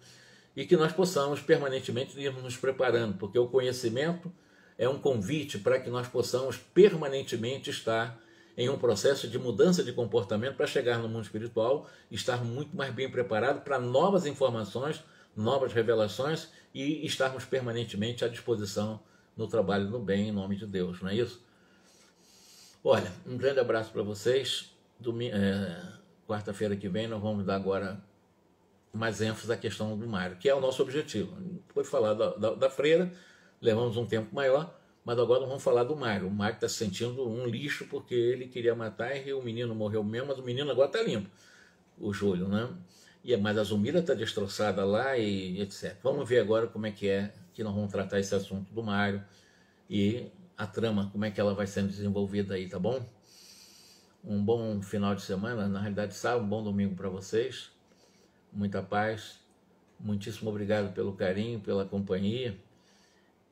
e que nós possamos permanentemente irmos nos preparando, porque o conhecimento é um convite para que nós possamos permanentemente estar em um processo de mudança de comportamento para chegar no mundo espiritual estar muito mais bem preparado para novas informações, novas revelações e estarmos permanentemente à disposição no trabalho no bem, em nome de Deus, não é isso? Olha, um grande abraço para vocês. É, Quarta-feira que vem nós vamos dar agora mais ênfase à questão do Mário, que é o nosso objetivo. Foi falar da, da, da freira, levamos um tempo maior, mas agora vamos falar do Mário. O Mário está se sentindo um lixo porque ele queria matar e o menino morreu mesmo, mas o menino agora está limpo, o Júlio, né? E, mas a Zumira está destroçada lá e etc. Vamos ver agora como é que é que nós vamos tratar esse assunto do Mário e a trama, como é que ela vai sendo desenvolvida aí, tá bom? Um bom final de semana, na realidade, sábado, um bom domingo para vocês. Muita paz. Muitíssimo obrigado pelo carinho, pela companhia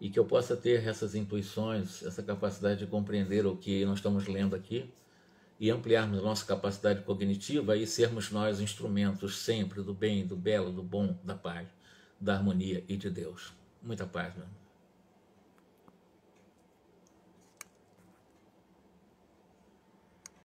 e que eu possa ter essas intuições, essa capacidade de compreender o que nós estamos lendo aqui e ampliarmos nossa capacidade cognitiva e sermos nós instrumentos sempre do bem, do belo, do bom, da paz, da harmonia e de Deus. Muita paz, meu irmão.